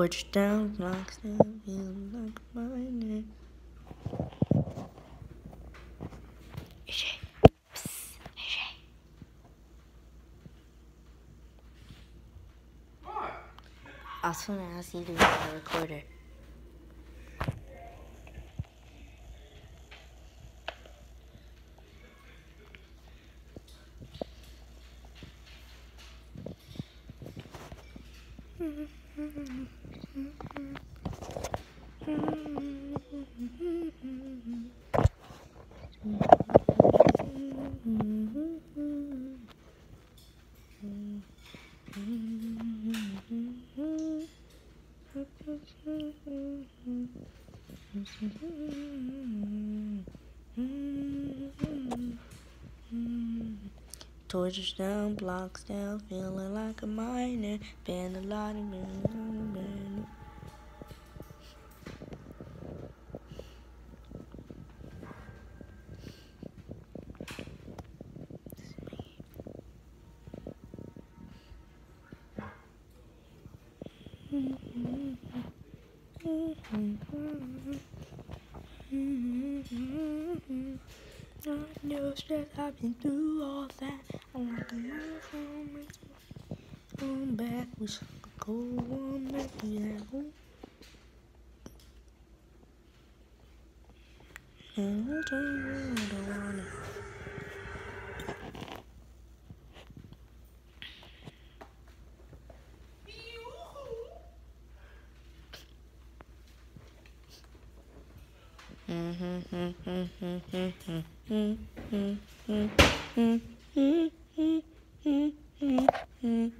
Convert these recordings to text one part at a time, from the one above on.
Torch down, clock still feeling like mine. AJ, psst, AJ. What? I was gonna ask you to be the recorder. Mm-hmm. Torches down, blocks down, feeling like a miner. Been a lot of men. Know that I've been through all that on back, we shall go on back, yeah. And we'll turn around Mm-hmm.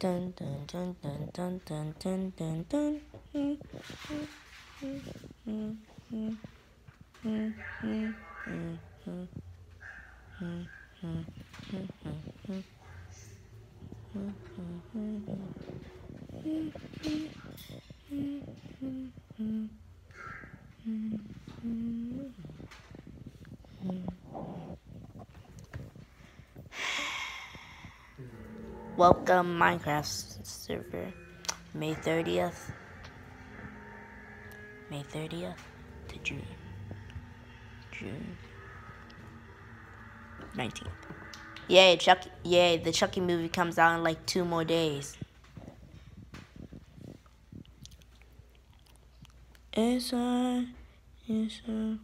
Dun dun dun dun dun dun dun dun dun. Mm, mm, mm, mm, mm, mm, mm, mm, mm, mm, mm, mm, mm, Welcome Minecraft server, May 30th. May 30th to June. June 19th. Yay, Chucky! Yay, the Chucky movie comes out in like two more days. It's a, it's a.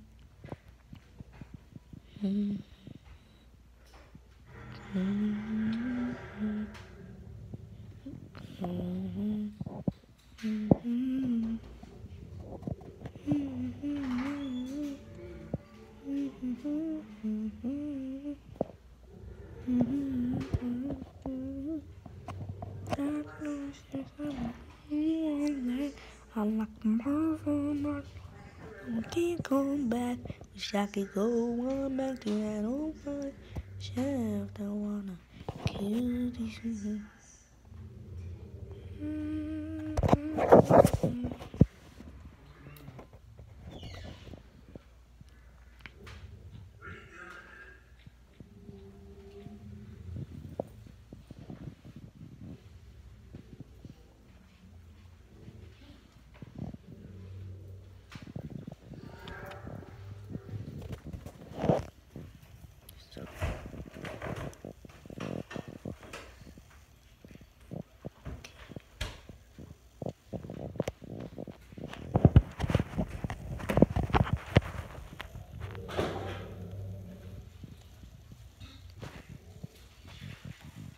Mm. Mm. Mm. Mm. I like Marvel, I can't come back. Wish I could go on back to that old fun shaft. I wanna kill these. Mm-hmm.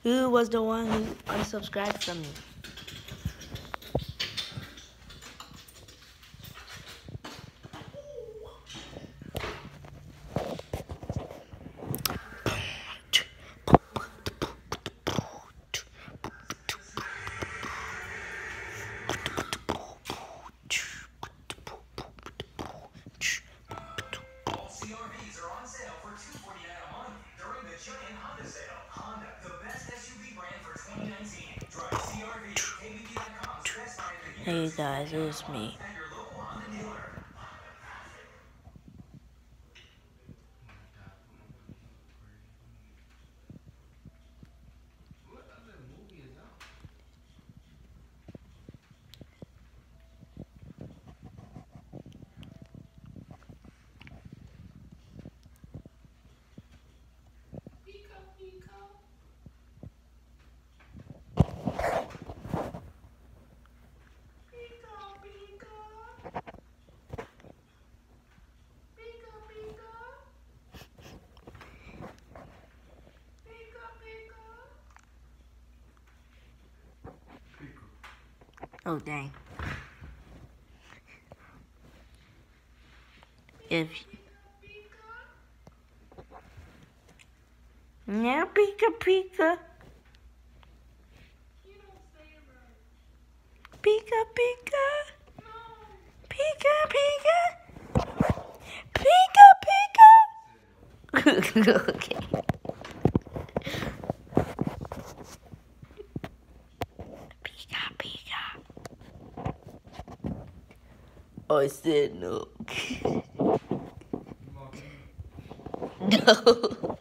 Who was the one who unsubscribed from me? CRVs are on sale for $249 a month during the giant Honda sale. Honda, the best SUV brand for 2019. Drive CRV, KBB.com's best buy of the year Hey guys, it was me. at your local Honda dealer. What other movie is out? Pika Pika. Pika Pika. Pika Pika. Pika Pika. Oh dang. If yeah, pika pika, pika pika, pika pika, pika pika. okay. I said no. no.